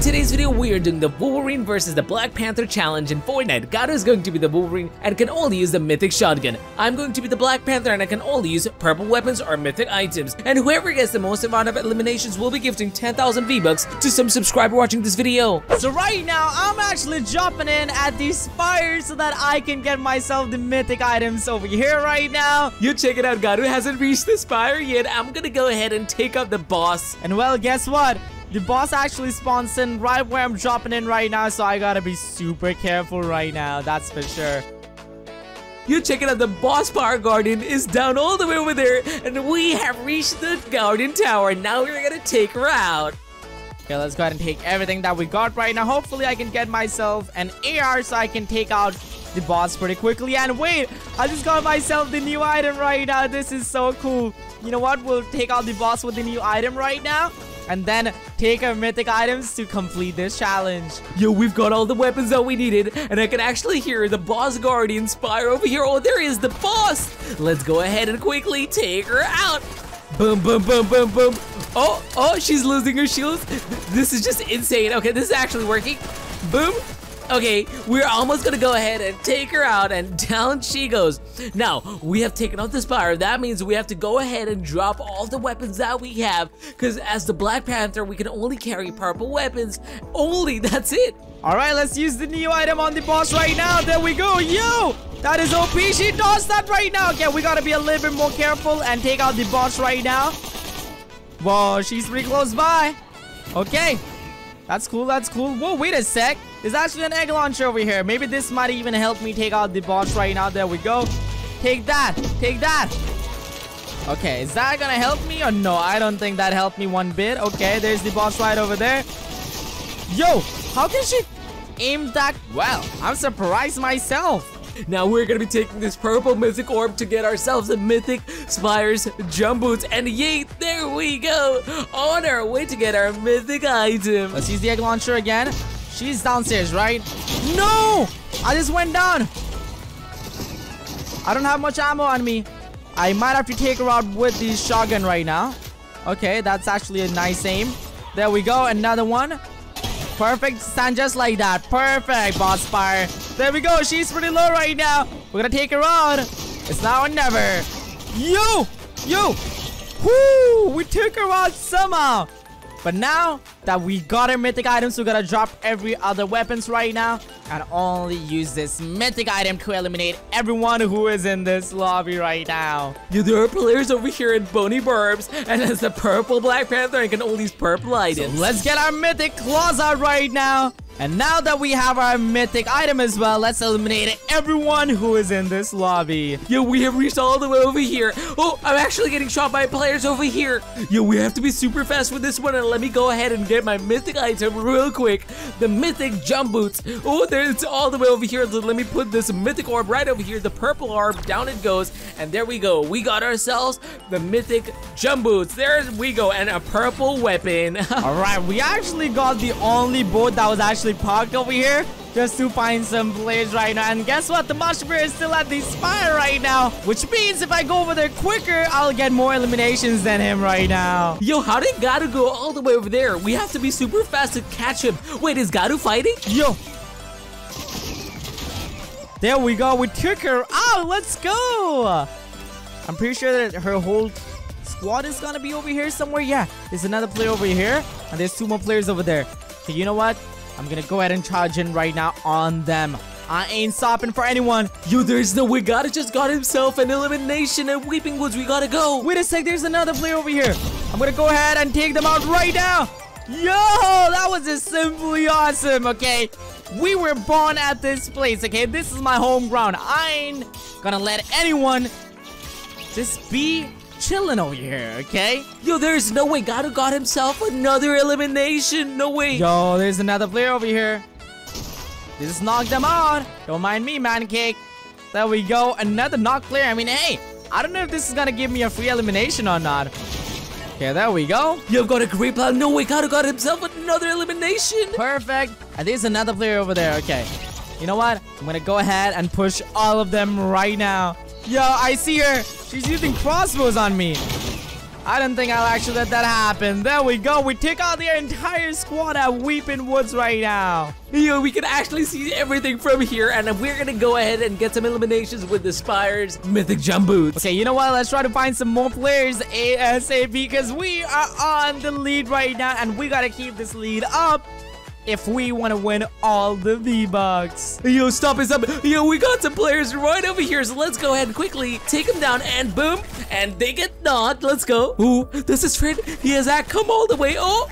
in today's video, we are doing the Wolverine versus the Black Panther challenge in Fortnite. Gato is going to be the Wolverine and can only use the Mythic Shotgun. I'm going to be the Black Panther and I can only use purple weapons or Mythic items. And whoever gets the most amount of eliminations will be gifting 10,000 V-Bucks to some subscriber watching this video. So right now, I'm actually jumping in at the spire so that I can get myself the mythic items over here right now. You check it out, Gato hasn't reached the spire yet. I'm gonna go ahead and take out the boss. And well, guess what? The boss actually spawns in right where I'm dropping in right now, so I gotta be super careful right now, that's for sure. You check it out, the boss power garden is down all the way over there, and we have reached the garden tower. Now we're gonna take her out. Okay, let's go ahead and take everything that we got right now. Hopefully, I can get myself an AR so I can take out the boss pretty quickly. And wait, I just got myself the new item right now. This is so cool. You know what? We'll take out the boss with the new item right now and then take our mythic items to complete this challenge. Yo, we've got all the weapons that we needed, and I can actually hear the boss guardian spire over here. Oh, there is the boss. Let's go ahead and quickly take her out. Boom, boom, boom, boom, boom. Oh, oh, she's losing her shields. This is just insane. Okay, this is actually working. Boom. Okay, we're almost gonna go ahead and take her out, and down she goes. Now, we have taken out the spire. That means we have to go ahead and drop all the weapons that we have, because as the Black Panther, we can only carry purple weapons. Only, that's it. All right, let's use the new item on the boss right now. There we go. Yo, that is OP. She does that right now. Okay, we gotta be a little bit more careful and take out the boss right now. Whoa, she's pretty close by. Okay, that's cool, that's cool. Whoa, wait a sec. There's actually an egg launcher over here. Maybe this might even help me take out the boss right now. There we go. Take that. Take that. Okay, is that gonna help me or no? I don't think that helped me one bit. Okay, there's the boss right over there. Yo, how can she aim that well? I'm surprised myself. Now we're gonna be taking this purple mythic orb to get ourselves a mythic spires jump boots and yeet there we go on our way to get our mythic item let's use the egg launcher again she's downstairs right no i just went down i don't have much ammo on me i might have to take her out with the shotgun right now okay that's actually a nice aim there we go another one Perfect. Stand just like that. Perfect, Boss fire. There we go. She's pretty low right now. We're gonna take her on. It's now or never. Yo! Yo! Whoo! We took her out somehow. But now that we got our mythic items, we gotta drop every other weapons right now and only use this mythic item to eliminate everyone who is in this lobby right now. Yeah, there are players over here in Boney Burbs, and as the purple Black Panther, I can only use purple items. So let's get our mythic claws out right now and now that we have our mythic item as well, let's eliminate everyone who is in this lobby. Yo, we have reached all the way over here. Oh, I'm actually getting shot by players over here. Yo, we have to be super fast with this one. And let me go ahead and get my mythic item real quick. The mythic jump boots. Oh, there it's all the way over here. Let me put this mythic orb right over here. The purple orb, down it goes. And there we go. We got ourselves the mythic jump boots. There we go. And a purple weapon. all right, we actually got the only boat that was actually actually parked over here just to find some players right now. And guess what? The Monster Bear is still at the spire right now, which means if I go over there quicker, I'll get more eliminations than him right now. Yo, how did Gato go all the way over there? We have to be super fast to catch him. Wait, is Gato fighting? Yo. There we go. We took her out. Let's go. I'm pretty sure that her whole squad is gonna be over here somewhere. Yeah, there's another player over here, and there's two more players over there. So you know what? I'm gonna go ahead and charge in right now on them. I ain't stopping for anyone. Yo, there's no way. Gotta just got himself an elimination at Weeping Woods. We gotta go. Wait a sec. There's another player over here. I'm gonna go ahead and take them out right now. Yo, that was just simply awesome, okay? We were born at this place, okay? This is my home ground. I ain't gonna let anyone just be chilling over here, okay? Yo, there's no way. Gato got himself another elimination. No way. Yo, there's another player over here. Just knock them out. Don't mind me, Mancake. There we go. Another knock player. I mean, hey, I don't know if this is gonna give me a free elimination or not. Okay, there we go. You've got a great plan. No way, Gato got himself another elimination. Perfect. And there's another player over there. Okay. You know what? I'm gonna go ahead and push all of them right now. Yo, I see her. She's using crossbows on me. I don't think I'll actually let that happen. There we go. We take out the entire squad at Weeping Woods right now. Yo, we can actually see everything from here, and we're gonna go ahead and get some eliminations with the Spire's Mythic Jump Okay, you know what? Let's try to find some more players ASAP because we are on the lead right now, and we gotta keep this lead up if we want to win all the V-Bucks. Yo, stop it, stop it. Yo, we got some players right over here, so let's go ahead and quickly take them down, and boom, and they get knocked. Let's go. Ooh, this is Fred. He has that come all the way. Oh,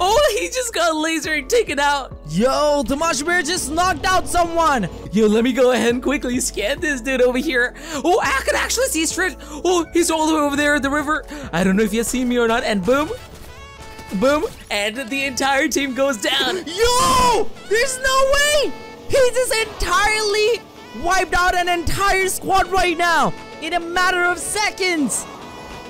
oh, he just got laser and taken out. Yo, Dimash Bear just knocked out someone. Yo, let me go ahead and quickly scan this dude over here. Oh, I can actually see Fred. Oh, he's all the way over there in the river. I don't know if you see me or not, and boom, boom, and the entire team goes down. Yo! There's no way! He just entirely wiped out an entire squad right now in a matter of seconds.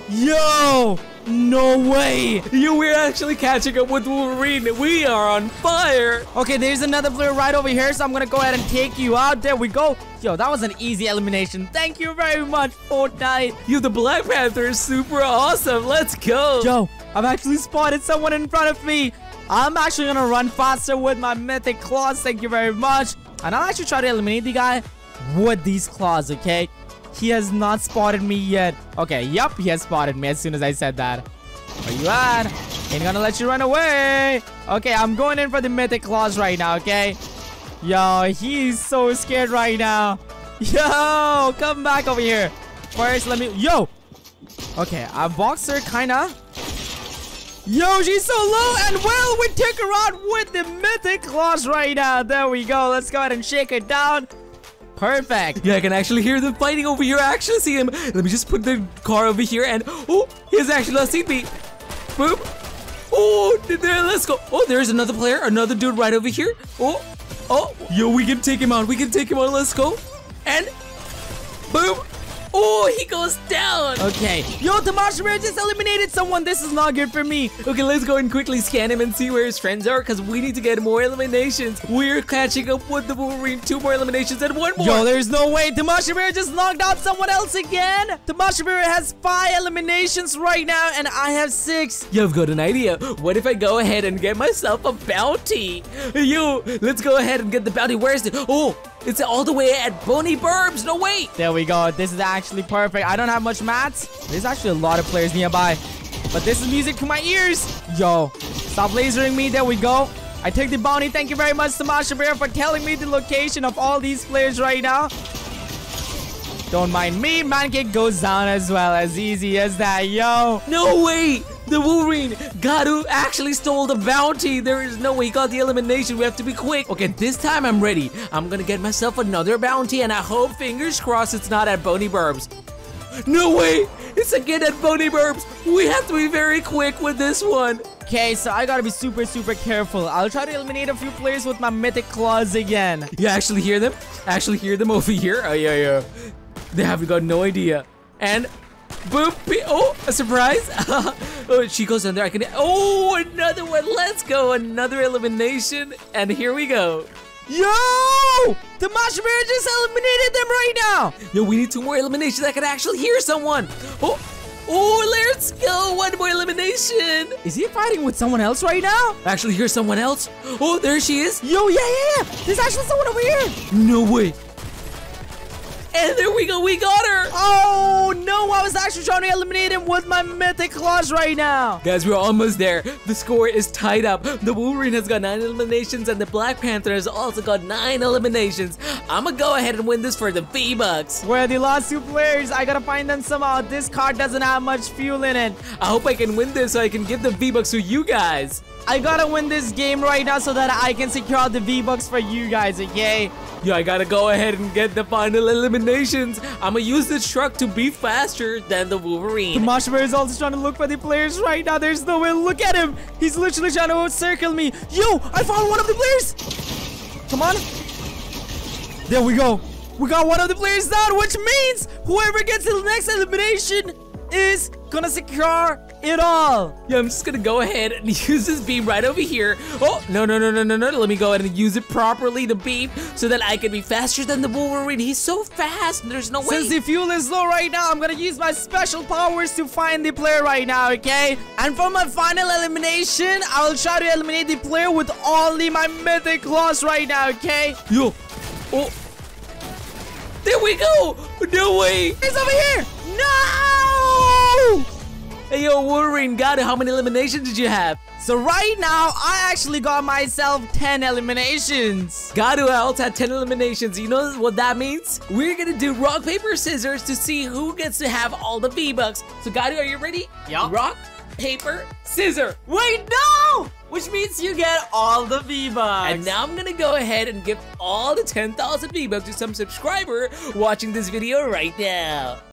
Yo! No way! You we're actually catching up with Wolverine. We are on fire. Okay, there's another player right over here, so I'm gonna go ahead and take you out. There we go. Yo, that was an easy elimination. Thank you very much, Fortnite. Yo, the Black Panther is super awesome. Let's go. Yo, I've actually spotted someone in front of me. I'm actually gonna run faster with my mythic claws. Thank you very much. And I'll actually try to eliminate the guy with these claws, okay? He has not spotted me yet. Okay, yup, he has spotted me as soon as I said that. Where you at? Ain't gonna let you run away. Okay, I'm going in for the mythic claws right now, okay? Yo, he's so scared right now. Yo, come back over here. First, let me... Yo! Okay, I boxed her, kinda. Yo, she's so low, and well, we took her out with the mythic claws right now. There we go. Let's go ahead and shake it down. Perfect. Yeah, I can actually hear them fighting over here. I actually see him. Let me just put the car over here and oh, he's actually not seen me. Boom. Oh, there, let's go. Oh, there's another player, another dude right over here. Oh, oh, yo, we can take him out. We can take him out. Let's go. And boom. Oh, he goes down. Okay. Yo, Dimash Bear just eliminated someone. This is not good for me. Okay, let's go and quickly scan him and see where his friends are because we need to get more eliminations. We're catching up with the Wolverine. Two more eliminations and one more. Yo, there's no way. Dimash Bear just knocked out someone else again. Dimash Bear has five eliminations right now and I have six. Yo, I've got an idea. What if I go ahead and get myself a bounty? Yo, let's go ahead and get the bounty. Where is it? Oh, it's all the way at Boney Burbs. No, wait. There we go. This is actually perfect. I don't have much mats. There's actually a lot of players nearby. But this is music to my ears. Yo, stop lasering me. There we go. I take the bounty. Thank you very much, Tamasha Bear, for telling me the location of all these players right now. Don't mind me. Mancake goes down as well. As easy as that, yo. No way. The Wolverine Garu actually stole the bounty. There is no way he got the elimination. We have to be quick. Okay, this time I'm ready. I'm gonna get myself another bounty, and I hope, fingers crossed, it's not at Boney Burbs. No way! It's again at Boney Burbs. We have to be very quick with this one. Okay, so I gotta be super, super careful. I'll try to eliminate a few players with my mythic claws again. You actually hear them? Actually hear them over here? Oh, yeah, yeah. They have got no idea. And boop, oh, a surprise. oh, she goes in there. I can, oh, another one. Let's go. Another elimination. And here we go. Yo! The Masha just eliminated them right now! Yo, we need two more eliminations. I can actually hear someone. Oh, oh, let's go. One more elimination. Is he fighting with someone else right now? Actually, hear someone else. Oh, there she is. Yo, yeah, yeah, yeah. There's actually someone over here. No way. And there we go, we got her! Oh, no, I was actually trying to eliminate him with my mythic claws right now. Guys, we're almost there. The score is tied up. The Wolverine has got 9 eliminations and the Black Panther has also got 9 eliminations. I'm gonna go ahead and win this for the V-Bucks. Where are the last two players? I gotta find them somehow. This card doesn't have much fuel in it. I hope I can win this so I can give the V-Bucks to you guys. I gotta win this game right now so that I can secure all the V-Bucks for you guys, okay? Yeah, I gotta go ahead and get the final eliminations. I'm gonna use this truck to be faster than the Wolverine. The Bear is also trying to look for the players right now. There's no way. Look at him. He's literally trying to circle me. Yo, I found one of the players. Come on. There we go. We got one of the players down, which means whoever gets the next elimination is gonna secure it all. Yeah, I'm just gonna go ahead and use this beam right over here. Oh, no, no, no, no, no, no. Let me go ahead and use it properly, the beam, so that I can be faster than the Wolverine. He's so fast, there's no way. Since the fuel is low right now, I'm gonna use my special powers to find the player right now, okay? And for my final elimination, I will try to eliminate the player with only my mythic claws right now, okay? Yo, oh. There we go! No way! He's over here! No! Hey, yo, Wolverine, got it. How many eliminations did you have? So right now, I actually got myself 10 eliminations. Gato else had 10 eliminations. You know what that means? We're gonna do rock, paper, scissors to see who gets to have all the V-Bucks. So Gato, are you ready? Yup. Rock, paper, scissor. Wait, no! Which means you get all the V-Bucks. And now I'm gonna go ahead and give all the 10,000 V-Bucks to some subscriber watching this video right now.